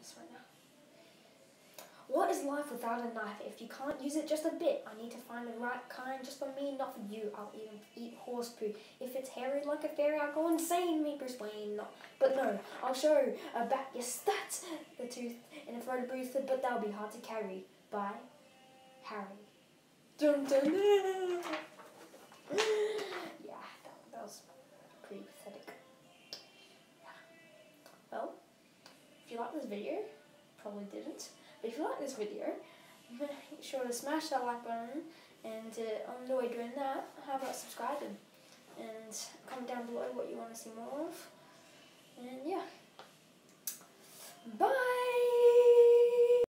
this right now. What is life without a knife? If you can't use it just a bit, I need to find the right kind just for me, not for you. I'll even eat horse poo. If it's hairy like a fairy, I'll go insane, me Bruce Wayne. Not, but no, I'll show a back. Yes, that's the tooth in a photo booth, but that'll be hard to carry. Bye, Harry. Dun, dun, dun. If you like this video, probably didn't. But if you like this video, make sure to smash that like button. And uh, on the way doing that, how about subscribing? And comment down below what you want to see more of.